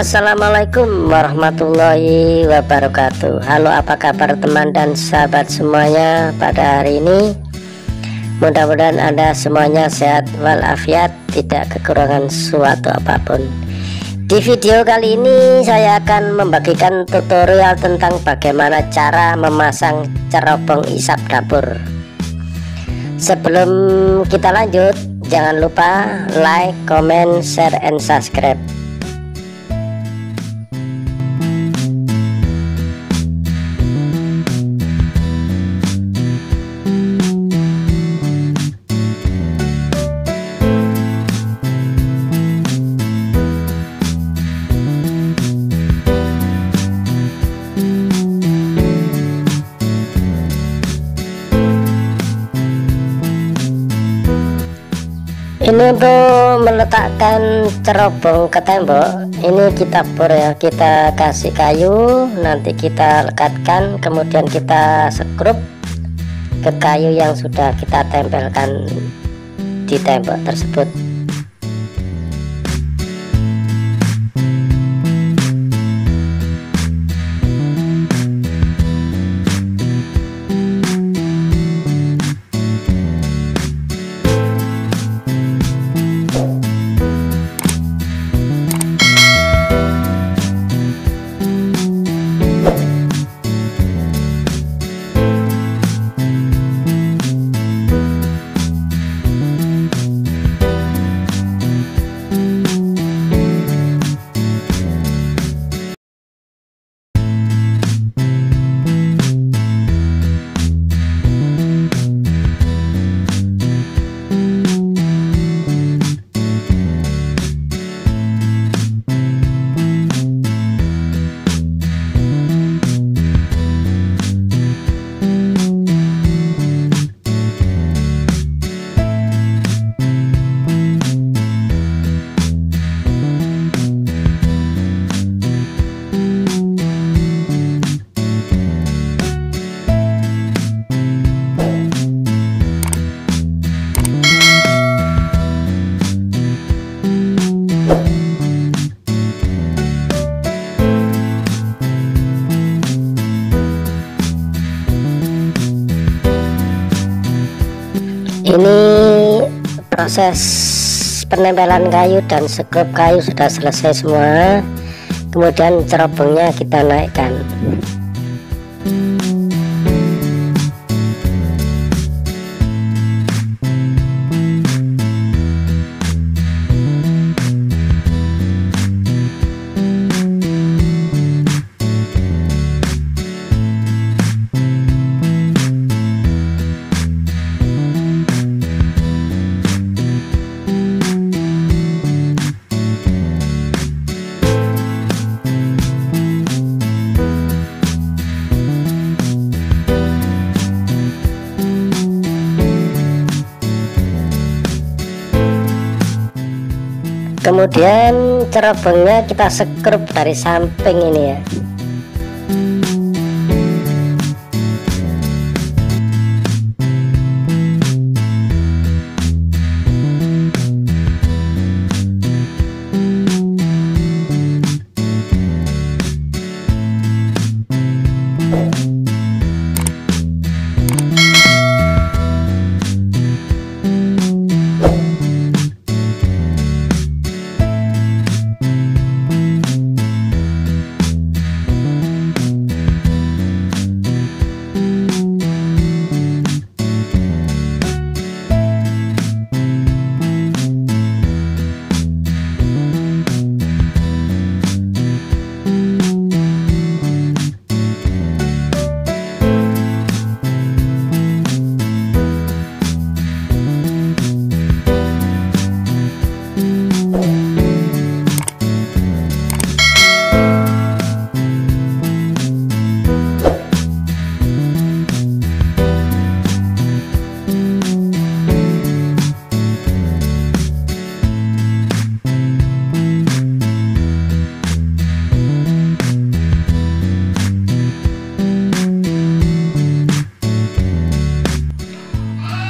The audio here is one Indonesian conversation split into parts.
Assalamualaikum warahmatullahi wabarakatuh. Halo apa kabar teman dan sahabat semuanya pada hari ini? Mudah-mudahan anda semuanya sehat walafiat Tidak kekurangan suatu apa pun. Di video kali ini saya akan membagikan tutorial tentang bagaimana cara memasang cerobong isap dapur. Sebelum kita lanjut Jangan lupa like, comment, share, and subscribe ini untuk meletakkan cerobong ke tembok ini kita bor ya. Kita kasih kayu nanti kita lekatkan kemudian kita sekrup ke kayu yang sudah kita tempelkan di tembok tersebut ini proses penempelan kayu dan sekrup kayu sudah selesai semua. Kemudian cerobongnya kita naikkan kemudian cerobongnya kita sekrup dari samping ini ya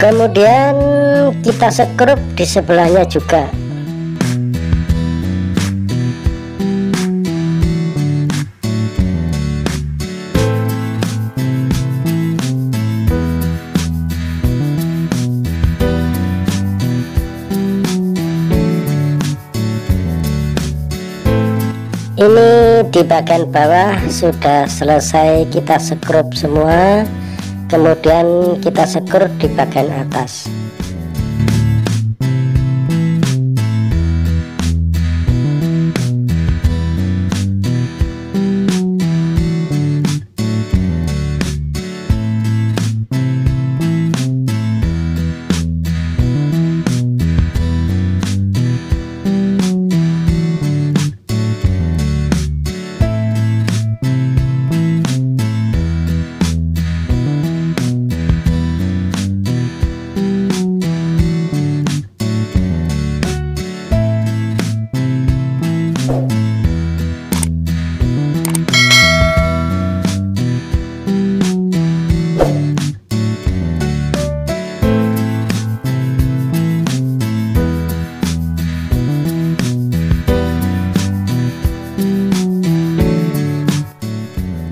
kemudian kita sekrup di sebelahnya juga. Ini di bagian bawah sudah selesai kita sekrup semua kemudian kita sekur di bagian atas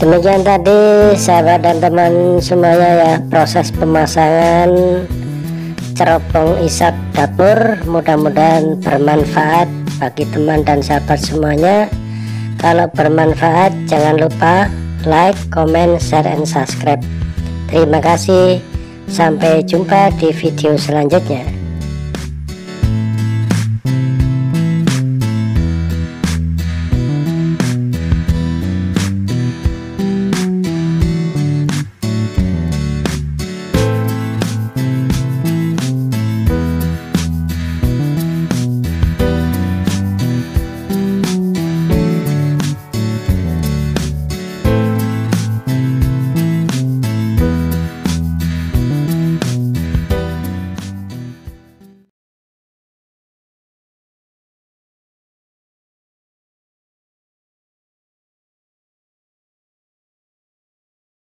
demikian tadi sahabat dan teman semuanya ya proses pemasangan cerobong isap dapur mudah-mudahan bermanfaat bagi teman dan sahabat semuanya. Kalau bermanfaat jangan lupa like, comment, share, and subscribe. Terima kasih. Sampai jumpa di video selanjutnya